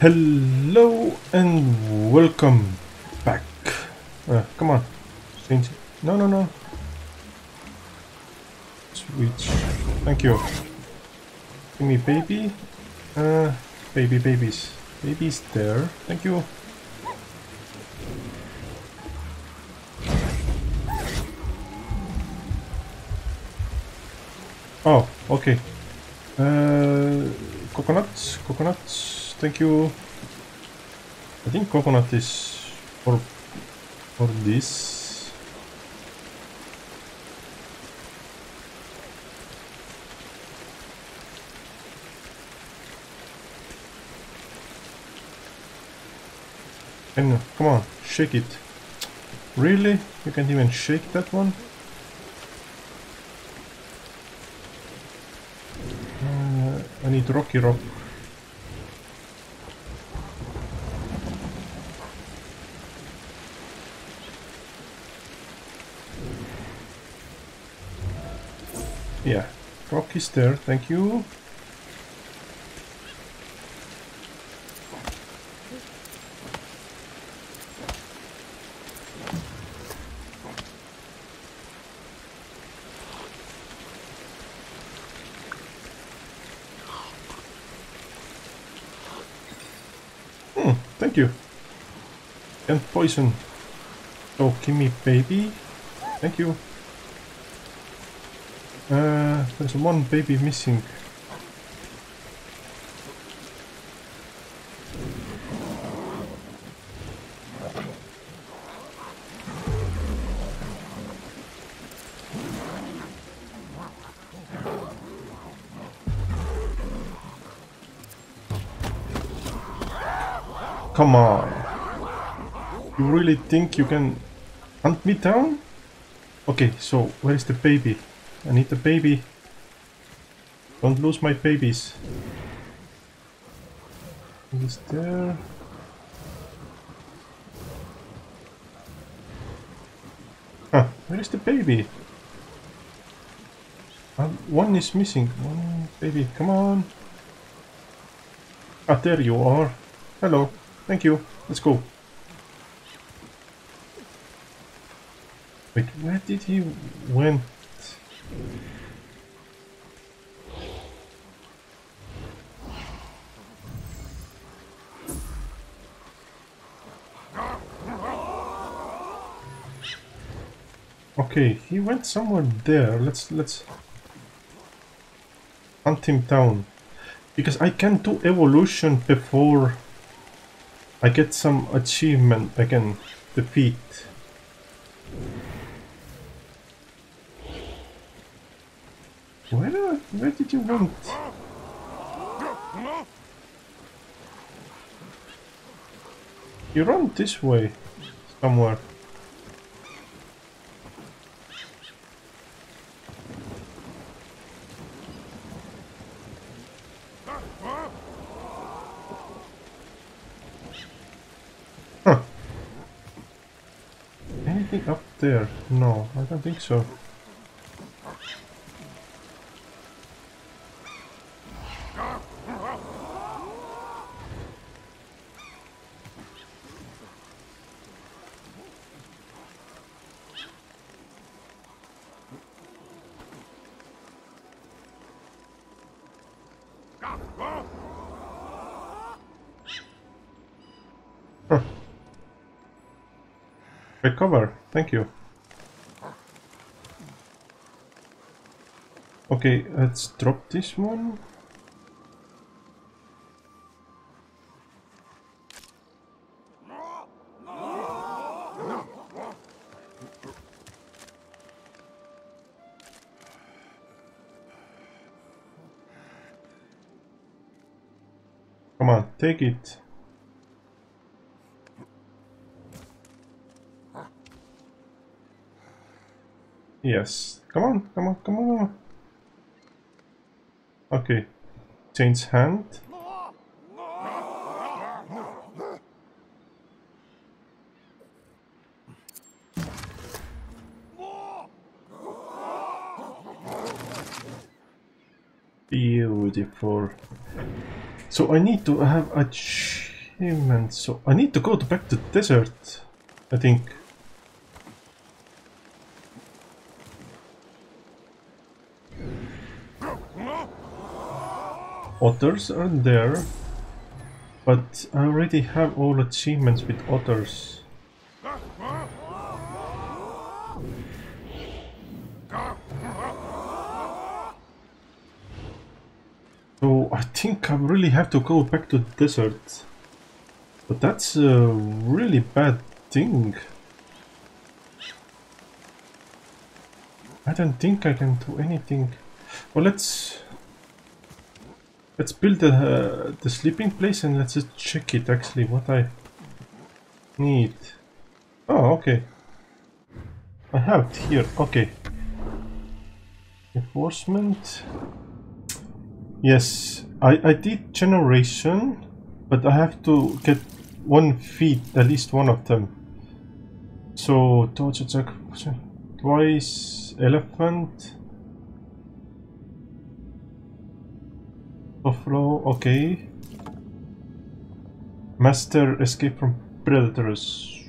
Hello and welcome back. Uh, come on. Change. No, no, no. Switch. Thank you. Give me baby. Uh, baby, babies. Babies there. Thank you. Oh, okay. Uh, coconuts, coconuts. Thank you. I think coconut is for for this. And come on, shake it. Really? You can't even shake that one? Uh, I need Rocky Rock. Yeah, Rock thank you. Hmm, thank you. And poison. Oh, give me baby. Thank you. Uh, there's one baby missing. Come on. You really think you can hunt me down? Okay, so where is the baby? I need the baby. Don't lose my babies. He's there. Huh, where is the baby? Uh, one is missing. One baby, come on. Ah, there you are. Hello. Thank you. Let's go. Wait, where did he went? Okay, he went somewhere there. Let's let's hunt him down. Because I can do evolution before I get some achievement can defeat. Where where did you went? You run this way somewhere. Anything up there? No, I don't think so. Let's drop this one. Come on, take it. Yes. Come on, come on, come on. Okay. Change hand. Beautiful. So I need to have a achievement. So I need to go back to desert, I think. Otters are there, but I already have all achievements with otters. So I think I really have to go back to the desert. But that's a really bad thing. I don't think I can do anything. Well, let's let's build the uh, the sleeping place and let's just check it actually what I need. Oh, okay. I have it here. Okay. Enforcement. Yes, I, I did generation, but I have to get one feed, at least one of them. So, dodge attack, twice, elephant, buffalo, okay. Master escape from predators.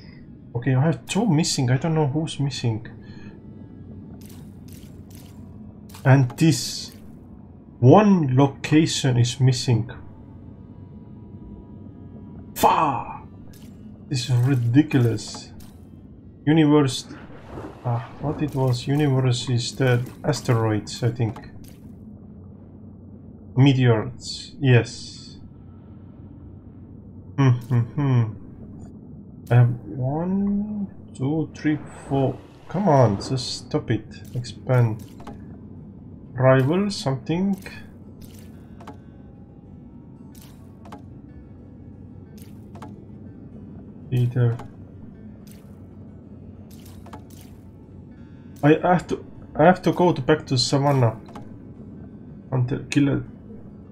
Okay, I have two missing, I don't know who's missing. And this one location is missing. Far! This is ridiculous. Universe... Ah, what it was? Universe is the asteroids, I think. Meteors, yes. Hmm, hmm, hmm. I have one, two, three, four. Come on, just stop it. Expand rival something either I have to I have to go to back to savannah until kill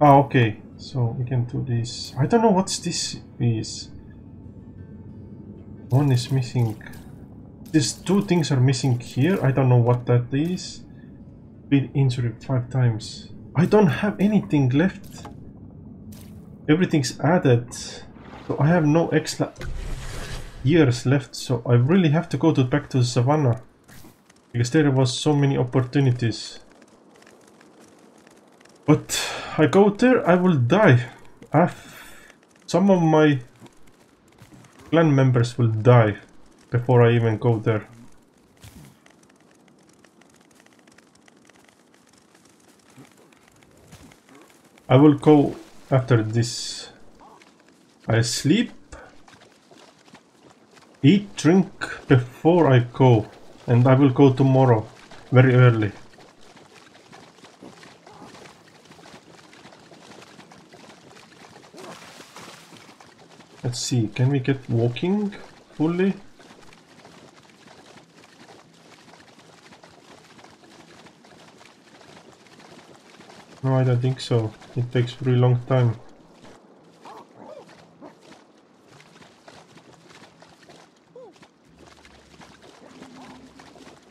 ah okay so we can do this I don't know what this is one is missing these two things are missing here I don't know what that is been injured five times. I don't have anything left. Everything's added. So I have no extra years left. So I really have to go to back to Savannah. Because there was so many opportunities. But I go there, I will die. I've, some of my clan members will die before I even go there. I will go after this. I sleep, eat, drink before I go, and I will go tomorrow, very early. Let's see, can we get walking fully? No, I don't think so. It takes really long time.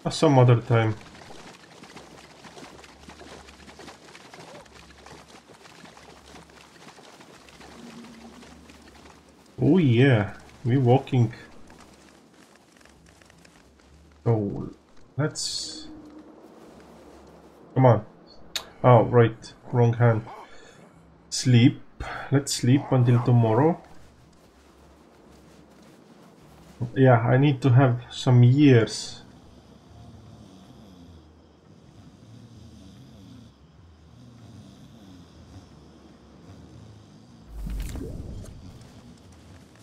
Uh, some other time. Oh yeah, we're walking. So let's come on. Oh, right. Wrong hand. Sleep. Let's sleep until tomorrow. Yeah, I need to have some years.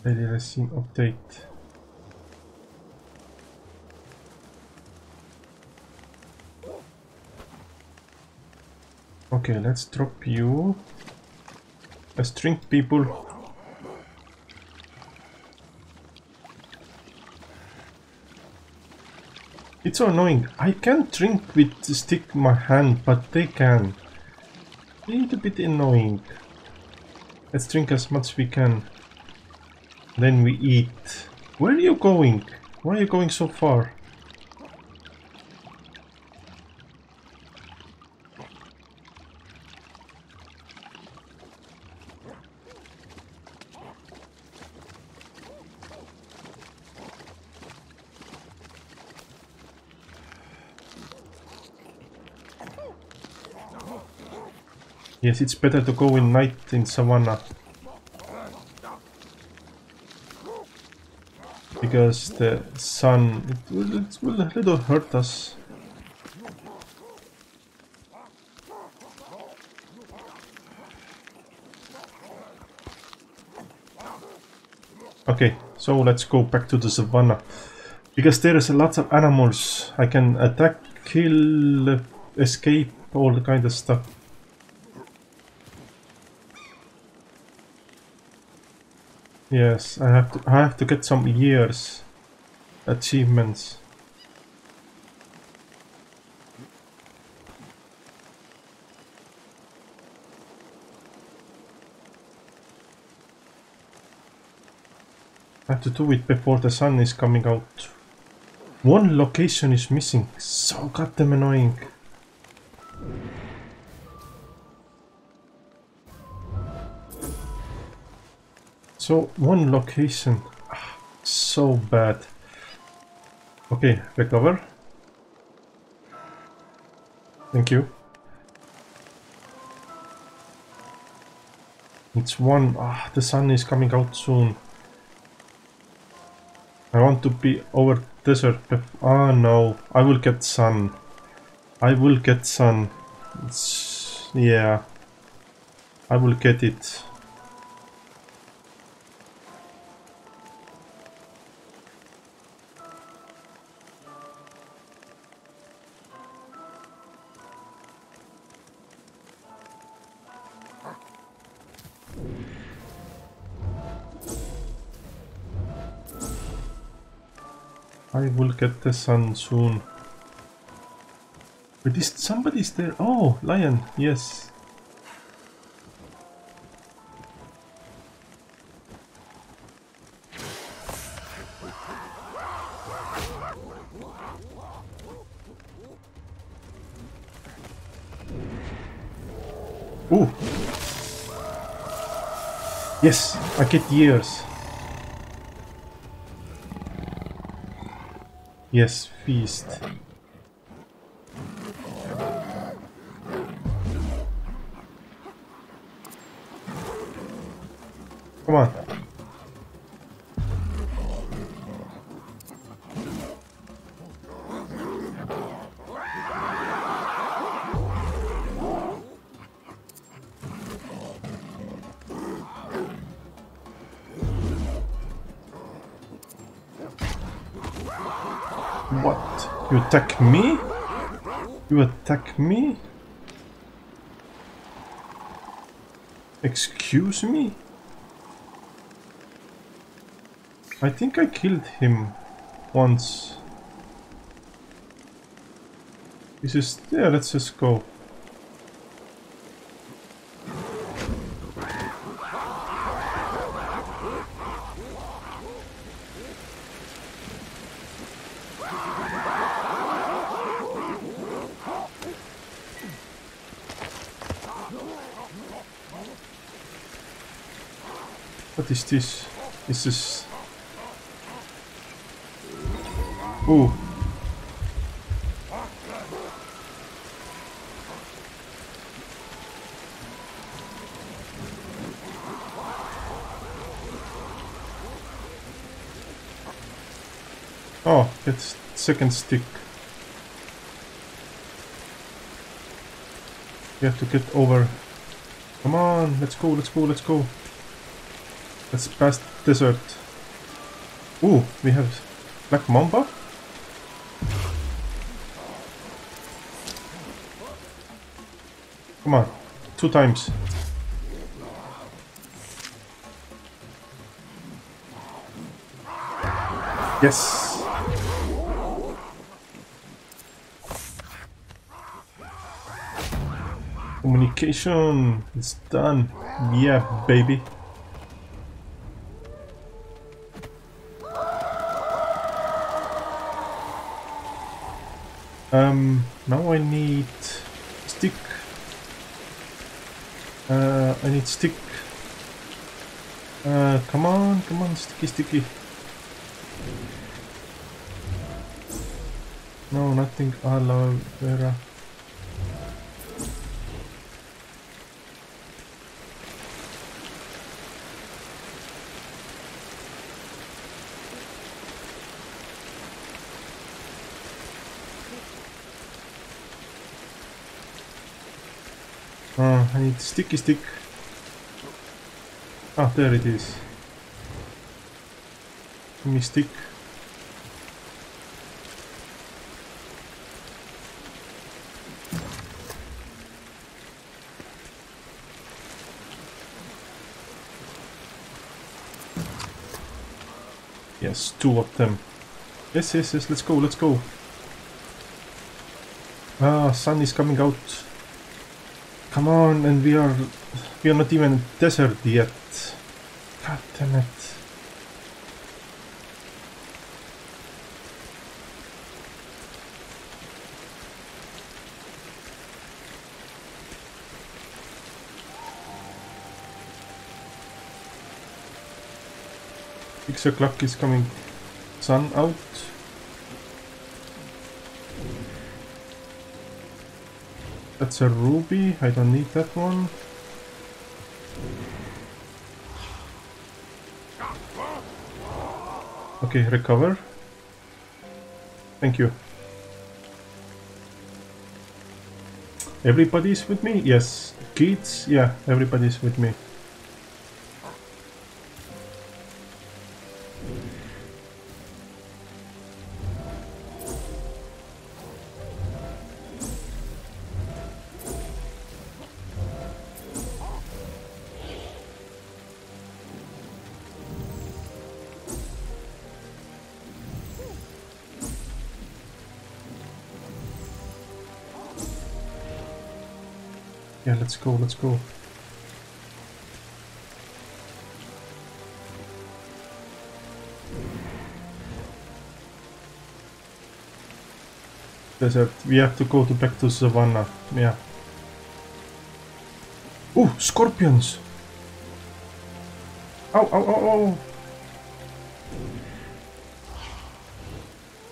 Daily resume update. Okay, let's drop you. Let's drink people. It's so annoying. I can't drink with stick my hand, but they can. A little bit annoying. Let's drink as much as we can. Then we eat. Where are you going? Why are you going so far? Yes, it's better to go in night in savannah. Because the sun, it will, it will a little hurt us. Okay, so let's go back to the savannah. Because there is a lot of animals. I can attack, kill, escape, all the kind of stuff. Yes, I have to I have to get some years achievements. I have to do it before the sun is coming out. One location is missing. So goddamn annoying. So, one location. So bad. Okay, recover. Thank you. It's one. Ah, the sun is coming out soon. I want to be over desert. Ah, no. I will get sun. I will get sun. It's, yeah. I will get it. I will get the sun soon. But is somebody's there? Oh, lion, yes. Ooh. Yes, I get years. Yes, feast. Come on. You attack me? You attack me? Excuse me? I think I killed him once. This is... yeah, let's just go. What is this? This is... Ooh. Oh, it's second stick. We have to get over. Come on, let's go, let's go, let's go. Let's pass desert. Ooh, we have Black Mamba? Come on, two times. Yes. Communication is done. Yeah, baby. Um, now I need stick. Uh, I need stick. Uh, come on, come on, sticky, sticky. No, nothing aloe vera. Uh, I need sticky stick. Ah, there it is. Me stick. Yes, two of them. Yes, yes, yes, let's go, let's go. Ah, sun is coming out. Come on, and we are... We are not even desert yet. God damn it. Six o'clock is coming. Sun out. That's a ruby. I don't need that one. Okay, recover. Thank you. Everybody's with me? Yes. Kids? Yeah, everybody's with me. Let's go, let's go. Desert. We have to go to back to Savannah. Yeah. Oh, scorpions! Ow, ow, ow, ow!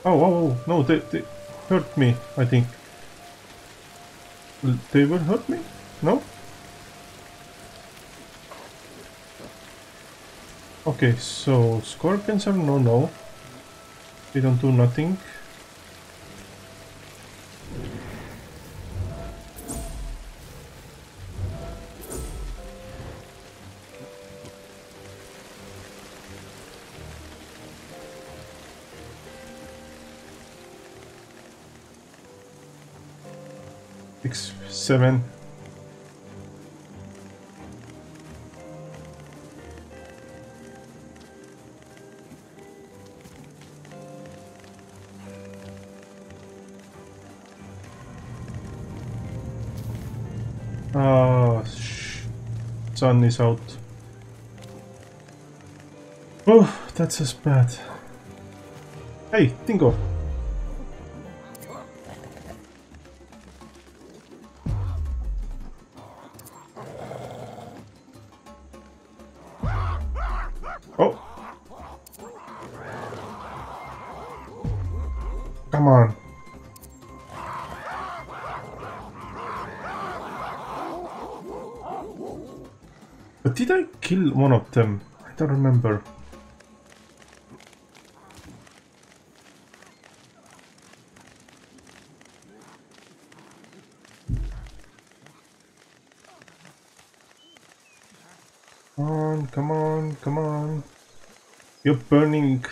Oh, oh, oh, no, they, they hurt me, I think. They will hurt me? No? Okay, so scorpions are no no. They don't do nothing. Six, seven, Ah, sh sun is out. Oh, that's as bad. Hey, Dingo. Them? I don't remember. Come on, come on, come on. You're burning.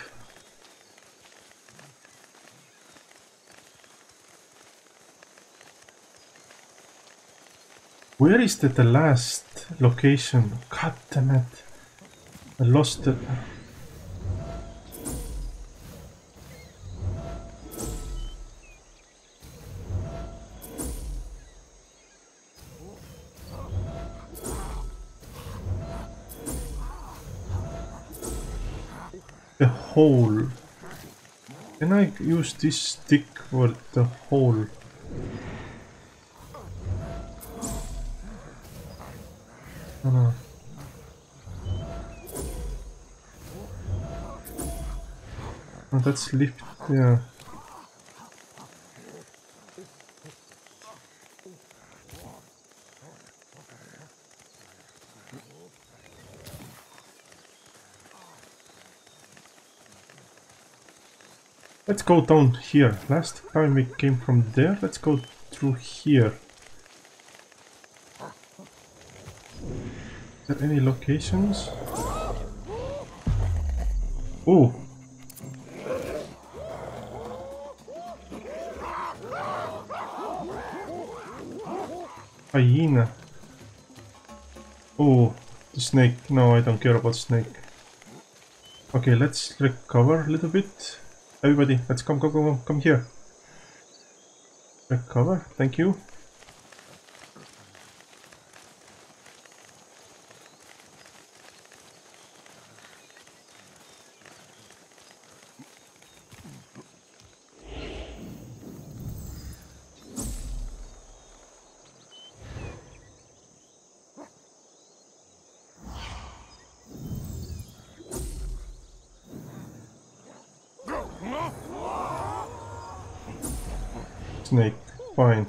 Where is the, the last location? God damn it. I lost it. The hole. Can I use this stick for the hole? That's lift, yeah. Let's go down here. Last time we came from there, let's go through here. there any locations? Oh! Hyena. Oh, the snake. No, I don't care about snake. Okay, let's recover a little bit. Everybody, let's come, come, come, come here. Recover, thank you. Snake, fine.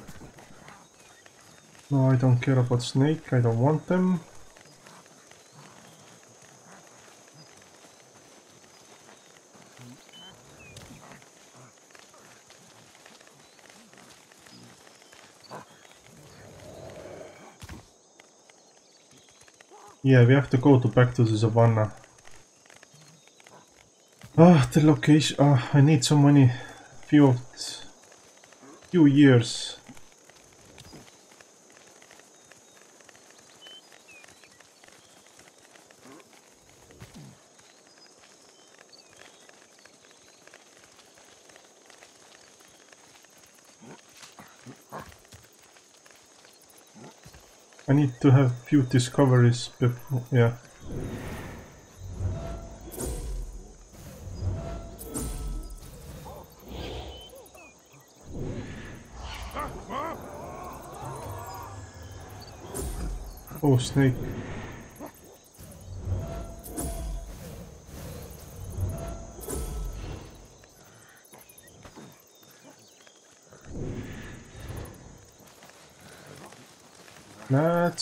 No, I don't care about snake, I don't want them. Yeah, we have to go to back to the savannah. Ah, the location. Ah, I need so many few few years. I need to have few discoveries before, yeah. Oh, snake.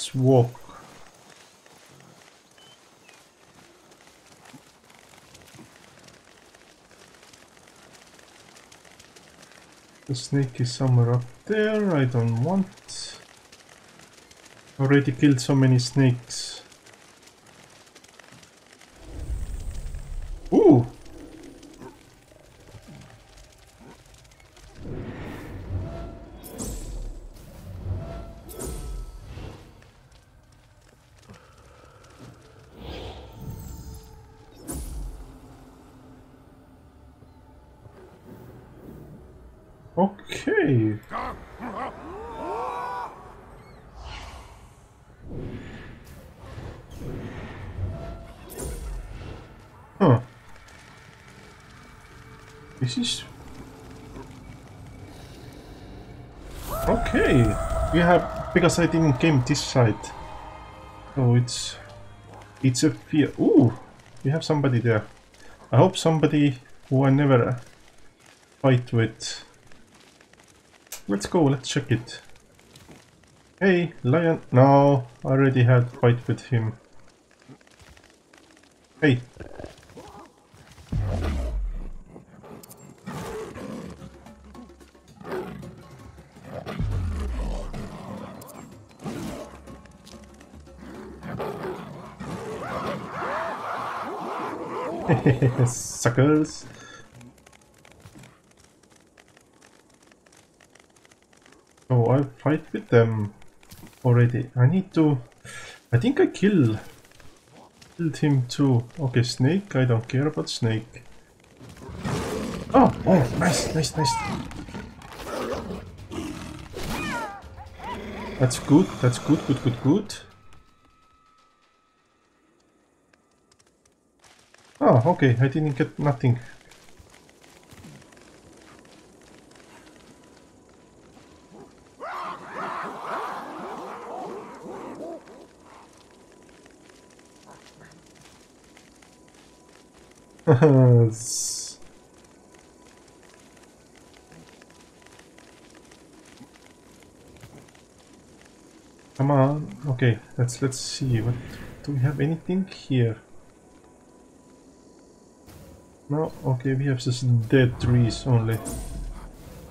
Let's walk. The snake is somewhere up there, I don't want. Already killed so many snakes. I didn't game this side. So it's... It's a fear... Ooh! We have somebody there. I hope somebody who I never fight with. Let's go, let's check it. Hey, lion. No, I already had fight with him. Hey. Suckers. Oh, I fight with them already. I need to... I think I kill... killed him too. Okay, snake. I don't care about snake. Oh, oh, nice, nice, nice. That's good, that's good, good, good, good. Oh, okay, I didn't get nothing. Come on. Okay, let's let's see. What do we have anything here? No, okay, we have just dead trees only.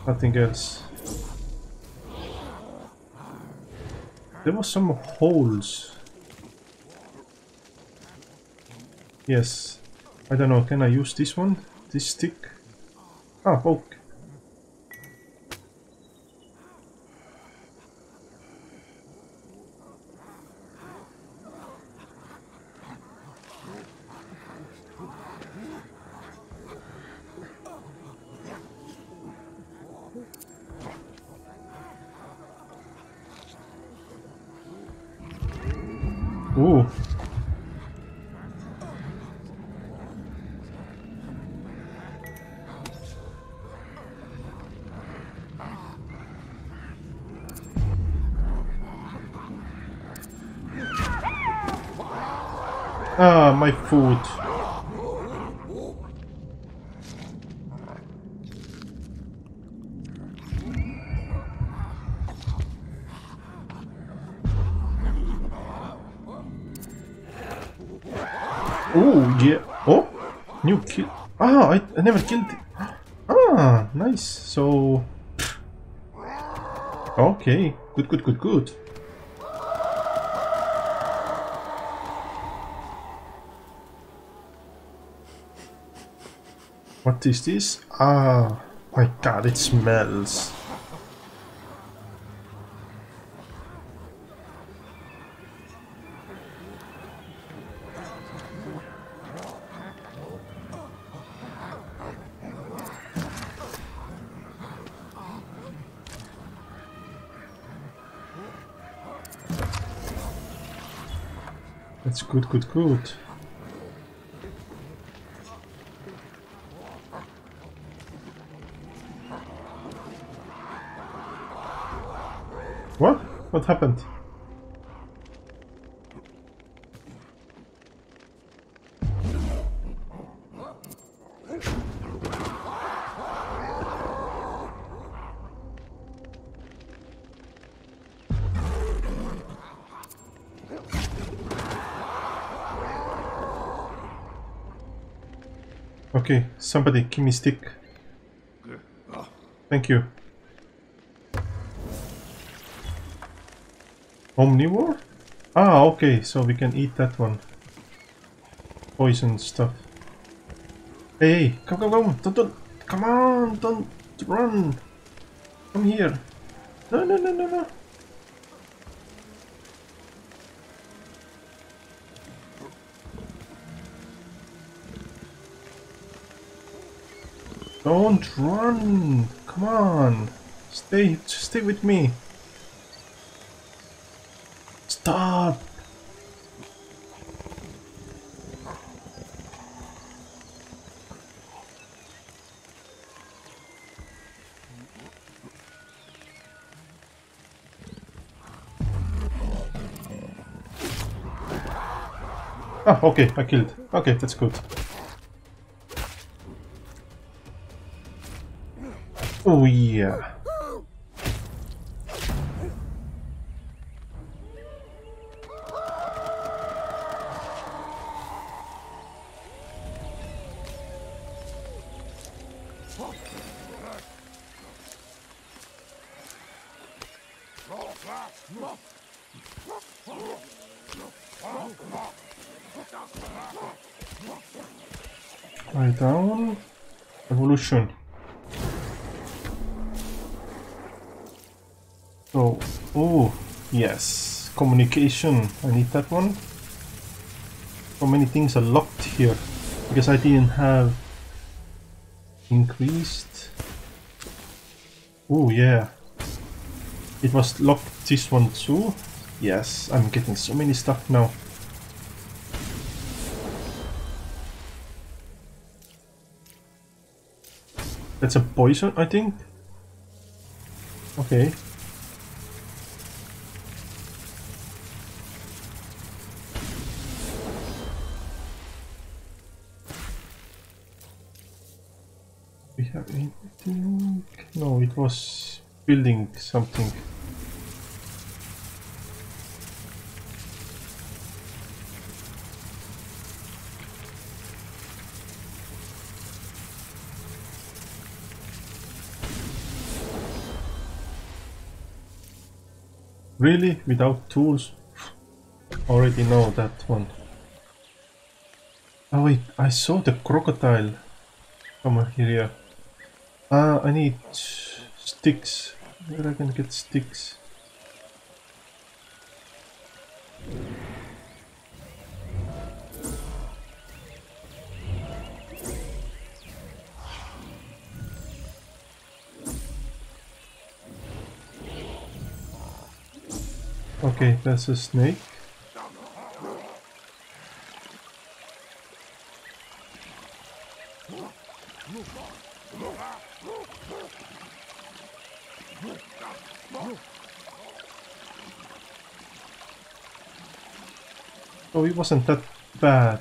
Nothing else. There were some holes. Yes. I don't know, can I use this one? This stick? Ah, poke. Ah, my food. Oh, yeah. Oh, new kill. Ah, I, I never killed. Ah, nice. So... Okay, good, good, good, good. What is this? Ah, my god, it smells. That's good, good, good. What? Happened? Okay, somebody give me stick. Thank you. Omnivore? Ah, okay, so we can eat that one. Poison stuff. Hey, hey, come, come, come, don't, don't, come on, don't run. Come here. No, no, no, no, no. Don't run! Come on! Stay, stay with me. Stop! Ah, okay, I killed. Okay, that's good. Oh yeah. Evolution. So, oh, yes. Communication. I need that one. So many things are locked here. Because I didn't have increased. Oh, yeah. It was locked this one too. Yes, I'm getting so many stuff now. That's a poison, I think. Okay. We have anything? No, it was building something. Really? Without tools? Already know that one. Oh wait, I saw the crocodile. Come on, here, yeah. Uh, I need sticks. Where I can get sticks? Okay, that's a snake. Oh, it wasn't that bad.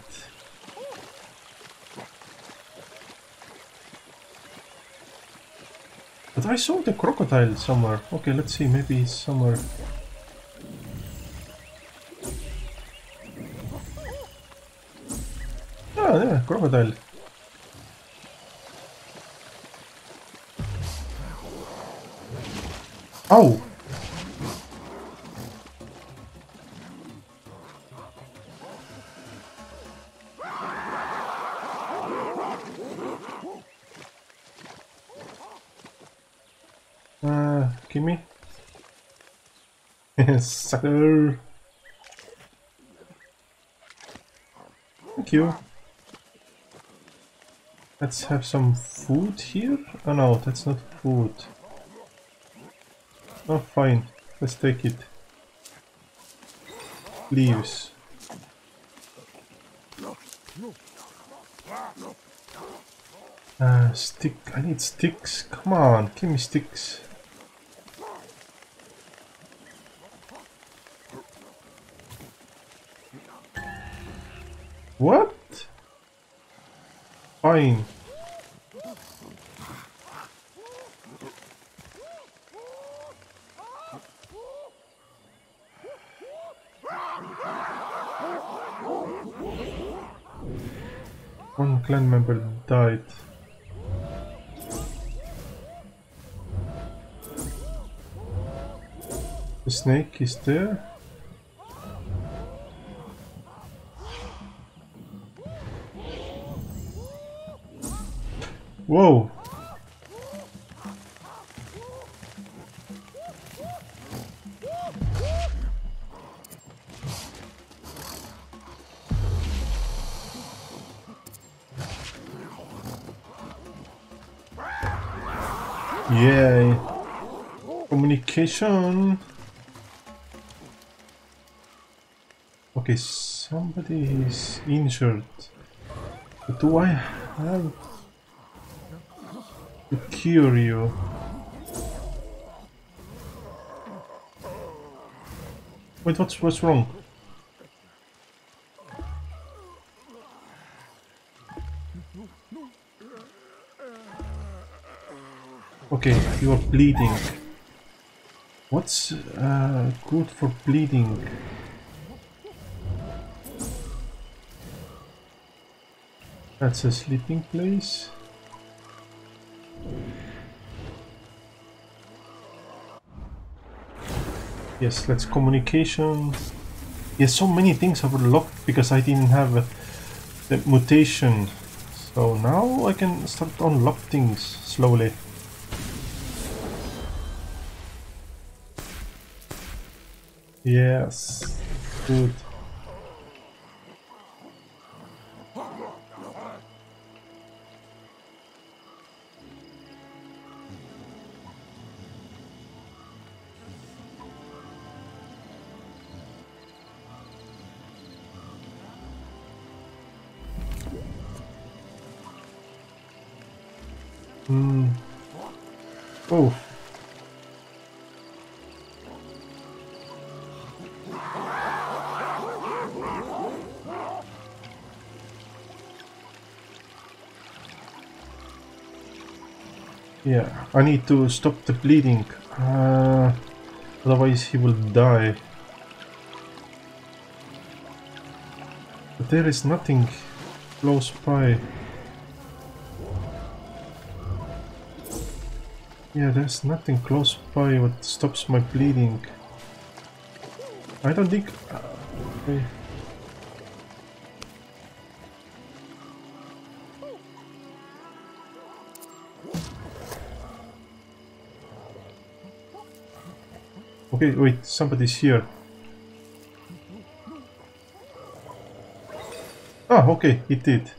But I saw the crocodile somewhere. Okay, let's see, maybe somewhere. Crocodile. Oh! Uh, gimme. Sucker! Thank you. Let's have some food here. Oh no, that's not food. Oh, fine. Let's take it. Leaves. Uh, stick. I need sticks. Come on, give me sticks. What? Fine. One clan member died. The snake is there. Whoa! Yay! Communication! Okay, somebody is injured. But do I have to cure you? Wait, what's what's wrong? Okay, you are bleeding. What's uh, good for bleeding? That's a sleeping place. Yes, let's communication. Yes, so many things are locked because I didn't have the mutation. So now I can start unlock things slowly. Yes, good. Yeah, I need to stop the bleeding. Uh, otherwise he will die. But there is nothing close by. Yeah, there's nothing close by what stops my bleeding. I don't think... Okay. okay, wait, somebody's here. Ah, okay, it did.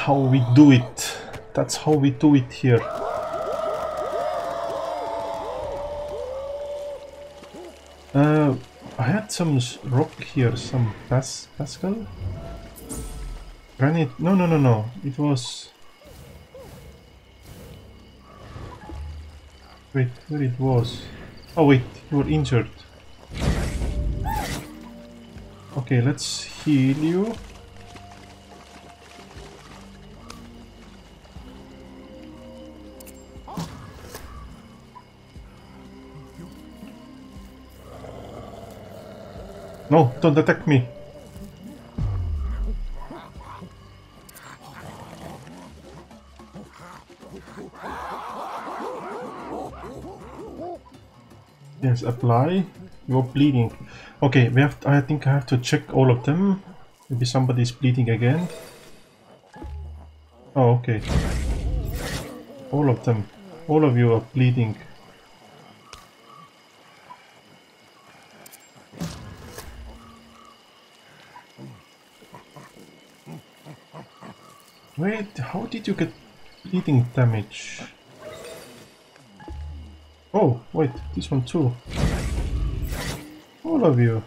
How we do it. That's how we do it here. Uh, I had some rock here, some pas Pascal? Granite? No, no, no, no. It was... Wait, where it was? Oh wait, you were injured. Okay, let's heal you. No, don't attack me. Yes, apply. You're bleeding. Okay, we have. I think I have to check all of them. Maybe somebody's bleeding again. Oh, okay. All of them. All of you are bleeding. Wait, how did you get bleeding damage? Oh, wait, this one too. All of you.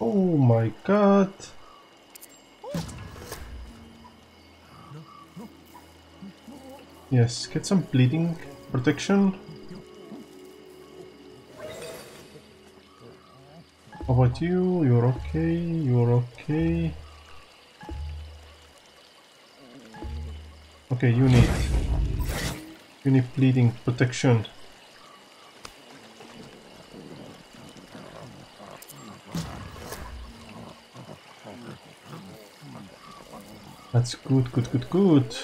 Oh my god. Yes, get some bleeding protection. How about you? You're okay, you're okay. Okay, you need you need bleeding protection. That's good, good, good, good.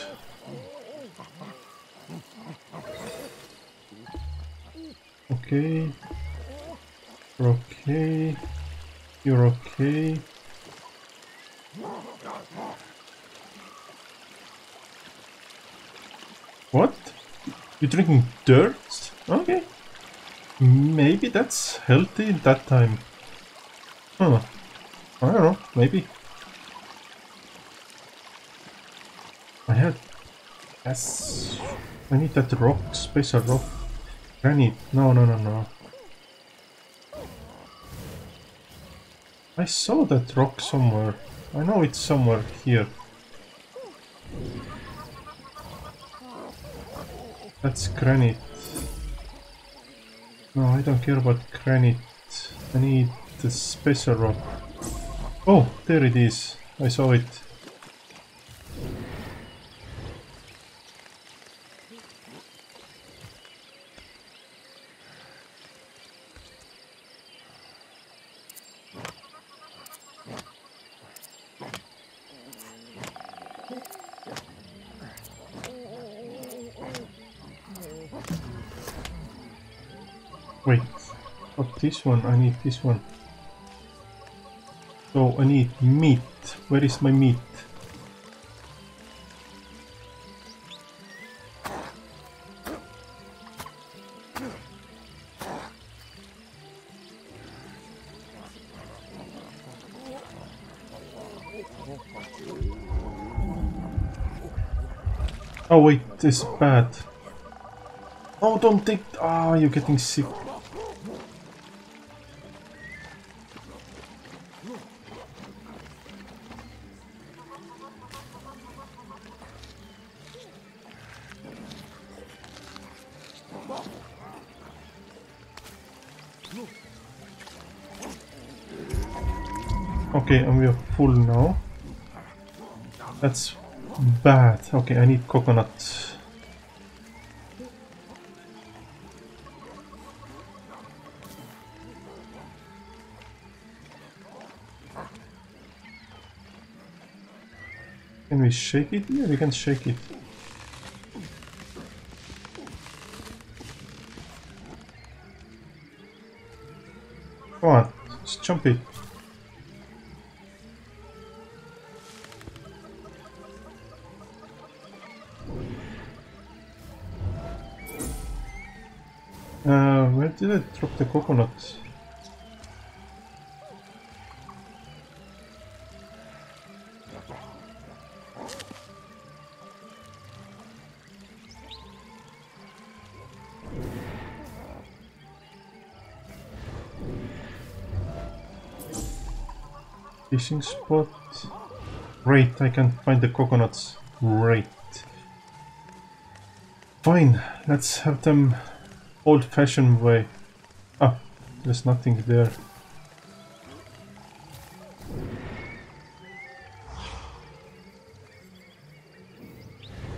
Okay. You're okay. You're okay. What? You're drinking dirt? Okay. Maybe that's healthy that time. Huh. I don't know, maybe. I had... Yes. I need that rock, special rock. Granite. No, no, no, no. I saw that rock somewhere. I know it's somewhere here. That's granite. No, I don't care about granite. I need the special rock. Oh, there it is. I saw it. This one, I need this one. So I need meat. Where is my meat? Oh wait, this is bad. Oh, don't take. Ah, you're getting sick. That's bad. Okay, I need coconut. Can we shake it? Yeah, we can shake it. Come on, just jump it. Did I drop the coconut? Fishing spot. Great, I can find the coconuts. Great. Fine, let's have them old-fashioned way. Ah, there's nothing there.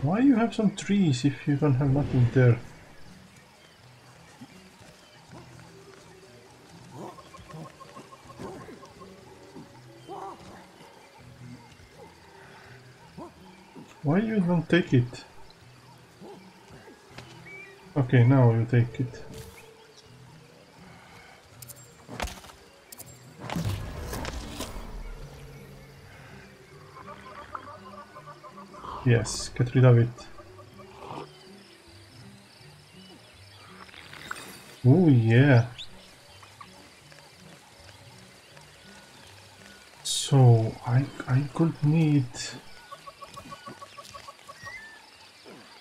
Why you have some trees if you don't have nothing there? Why you don't take it? Okay, now you take it. Yes, get rid of it. Oh yeah. So I I could need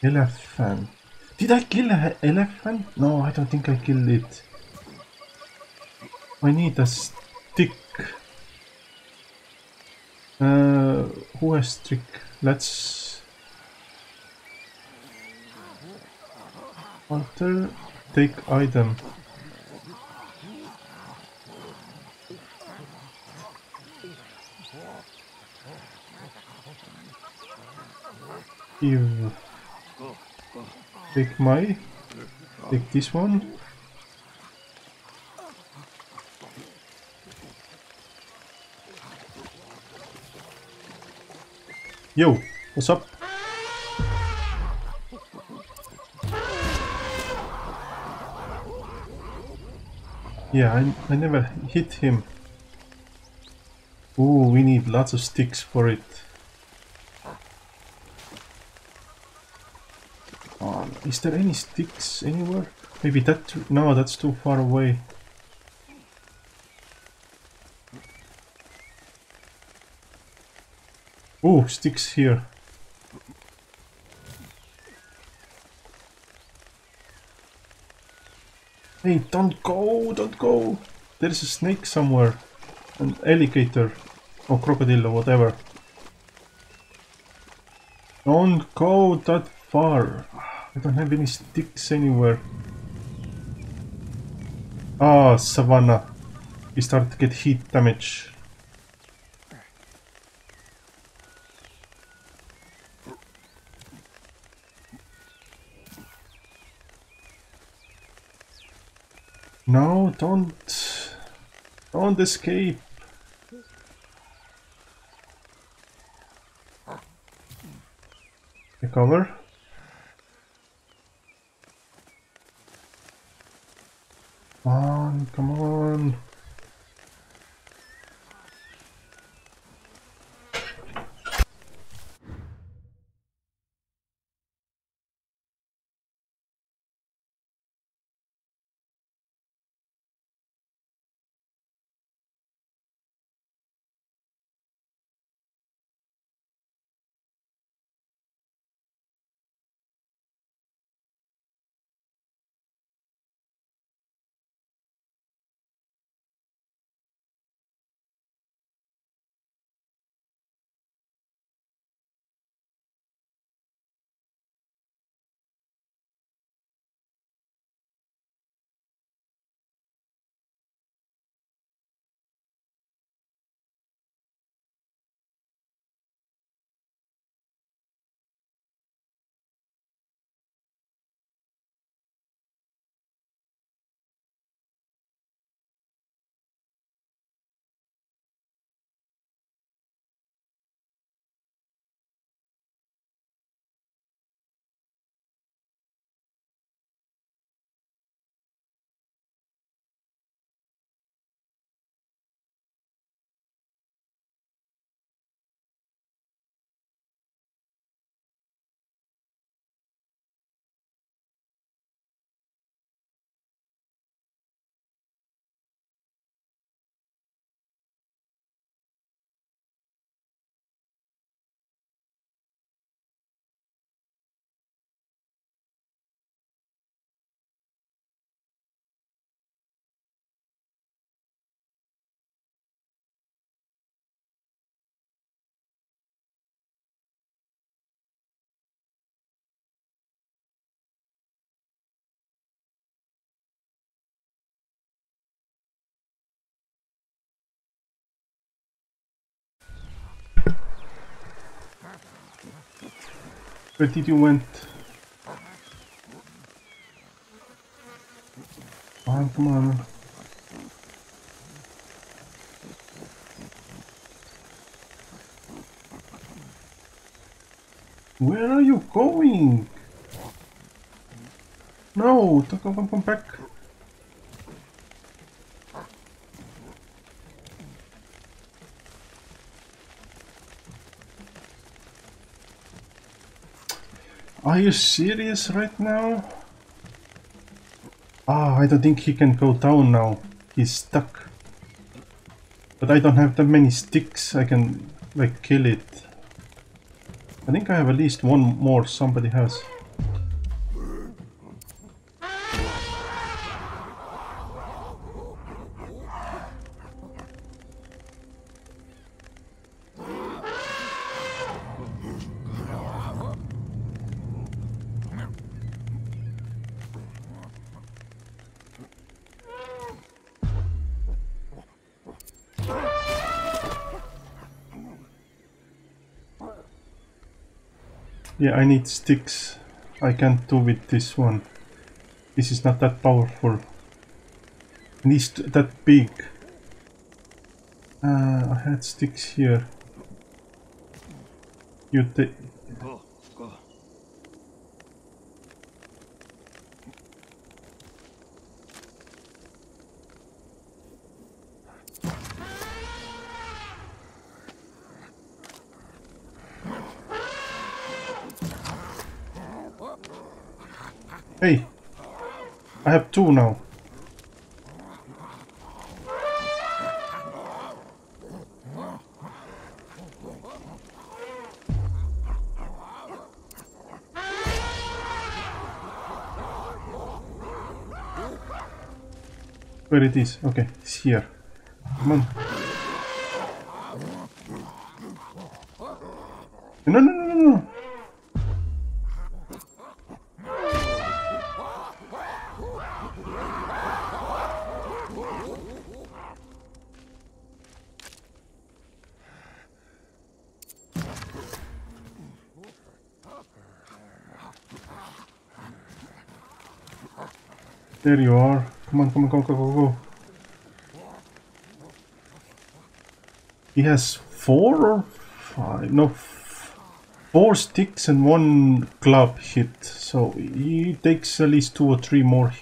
elephant. Did I kill an elephant? No, I don't think I killed it. I need a stick. Uh, who has stick? Let's... Alter, take item. Give take my take this one. Yo what's up? Yeah I, I never hit him. Oh we need lots of sticks for it Is there any sticks anywhere? Maybe that... No, that's too far away. Oh, sticks here. Hey, don't go, don't go. There's a snake somewhere. An alligator. Or crocodile or whatever. Don't go that far. I don't have any sticks anywhere. Ah, oh, Savannah. We start to get heat damage. No, don't... Don't escape. Recover. Where did you went? Oh, come on. Where are you going? No, come, come, come back. Are you serious right now? Ah, I don't think he can go down now. He's stuck. But I don't have that many sticks I can like kill it. I think I have at least one more somebody has. Yeah, I need sticks. I can't do with this one. This is not that powerful. At least that big. Uh, I had sticks here. You take... two now. Where it is? Okay, it's here. Come on. No, no, no, no, no. There you are. Come on, come on, go, go, go, go. He has four or five? No, four sticks and one club hit. So he takes at least two or three more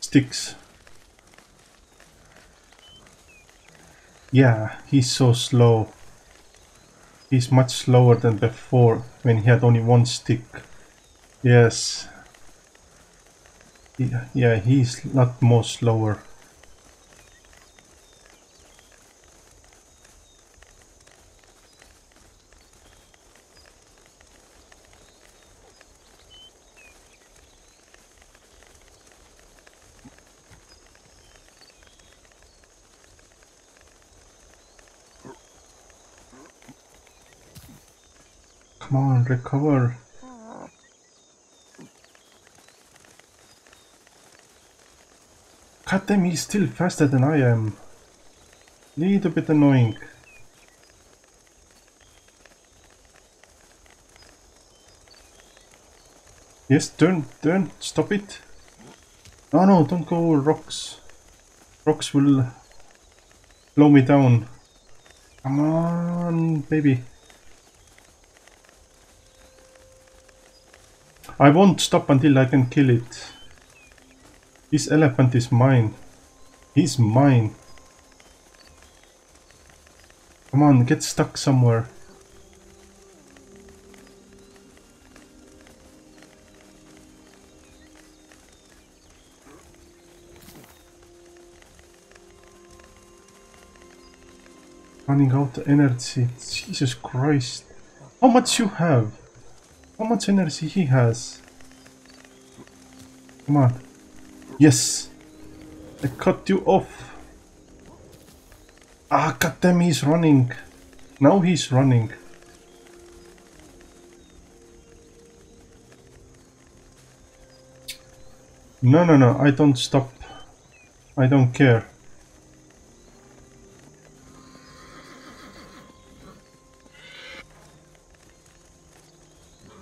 sticks. Yeah, he's so slow. He's much slower than before when he had only one stick. Yes. Yeah, he's not more slower. Come on, recover. God damn, he's still faster than I am. Little bit annoying. Yes, turn, turn, stop it. No, no, don't go rocks. Rocks will blow me down. Come on, baby. I won't stop until I can kill it. This elephant is mine. He's mine. Come on, get stuck somewhere. Running out of energy. Jesus Christ. How much you have? How much energy he has? Come on. Yes. I cut you off. Ah, goddamn, he's running. Now he's running. No, no, no, I don't stop. I don't care.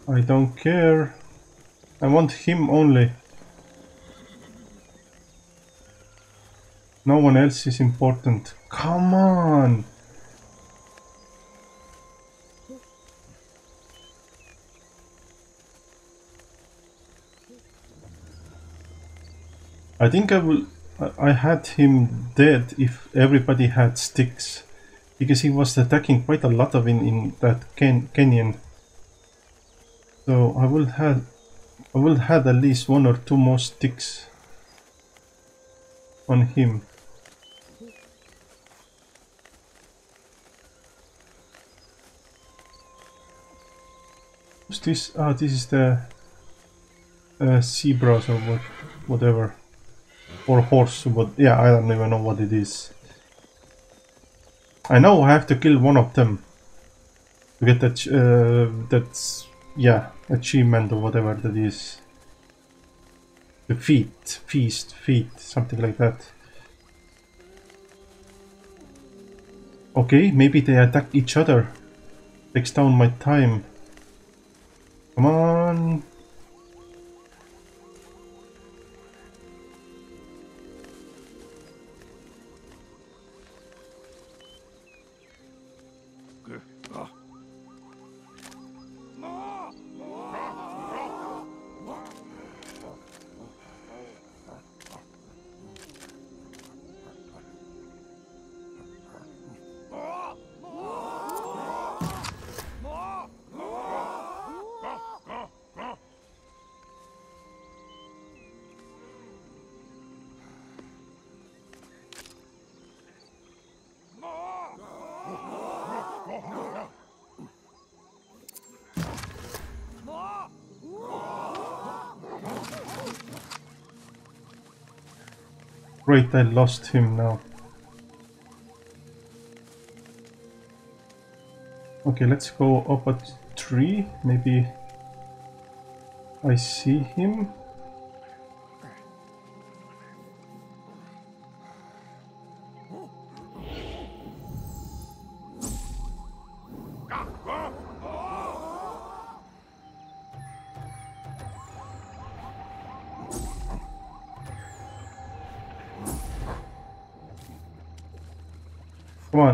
I don't care. I want him only. No one else is important. Come on! I think I will. I had him dead if everybody had sticks, because he was attacking quite a lot of in in that Ken canyon. So I will have, I will have at least one or two more sticks on him. This? Ah, this is the uh, zebras or what, whatever. Or horse, but yeah, I don't even know what it is. I know I have to kill one of them to get that, uh, that's, yeah, achievement or whatever that is. The feet, feast, feet, something like that. Okay, maybe they attack each other. Takes down my time. Come on. Great, I lost him now. Okay, let's go up a tree. Maybe I see him.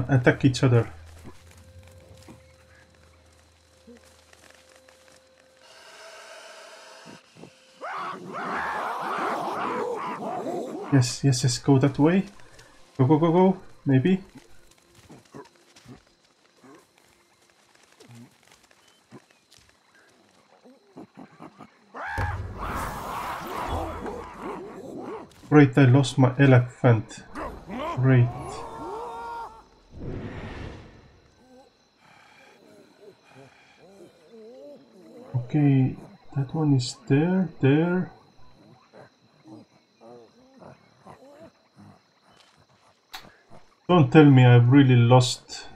Attack each other. Yes, yes, yes, go that way. Go, go, go, go, maybe. Great, I lost my elephant. Great. Okay, that one is there, there. Don't tell me I've really lost.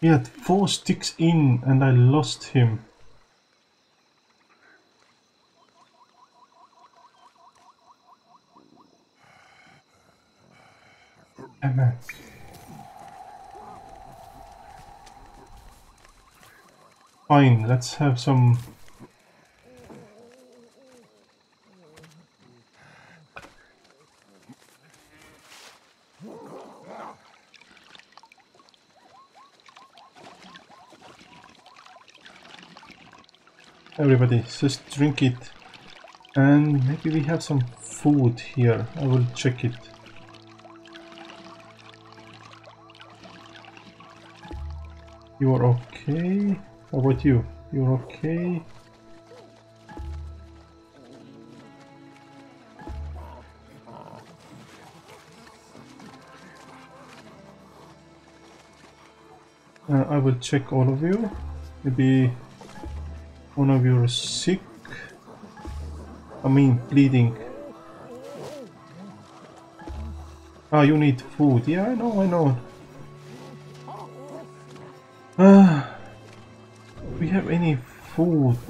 He had four sticks in and I lost him. Fine, let's have some... Everybody, just drink it. And maybe we have some food here. I will check it. You are okay? How about you? You're okay? Uh, I will check all of you. Maybe one of you is sick. I mean, bleeding. Ah, you need food. Yeah, I know, I know.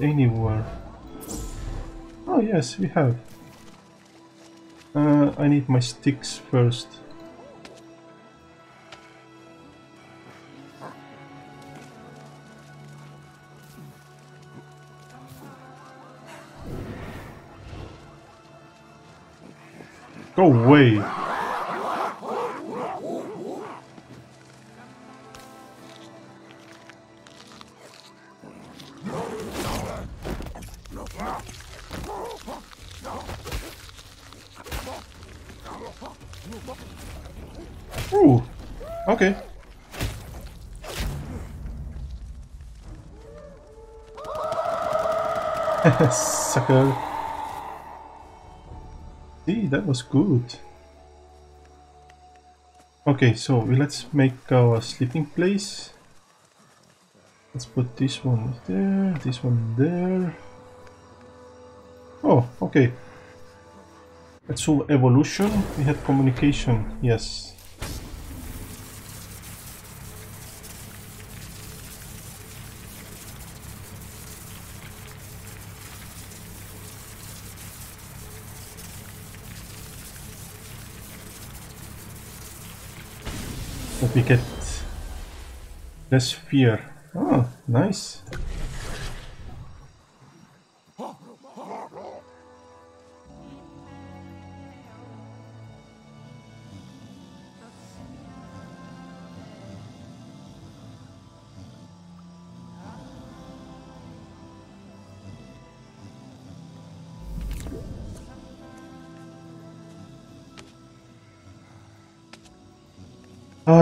anywhere. Oh yes, we have. Uh, I need my sticks first. Go away! Ooh, okay. Sucker. See, that was good. Okay, so let's make our sleeping place. Let's put this one there, this one there. Oh, okay. Let's all evolution. We had communication, yes. But we get less fear. Oh, nice.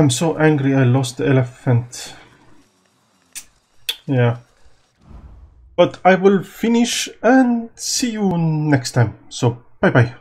I'm so angry I lost the elephant. Yeah. But I will finish and see you next time. So, bye bye.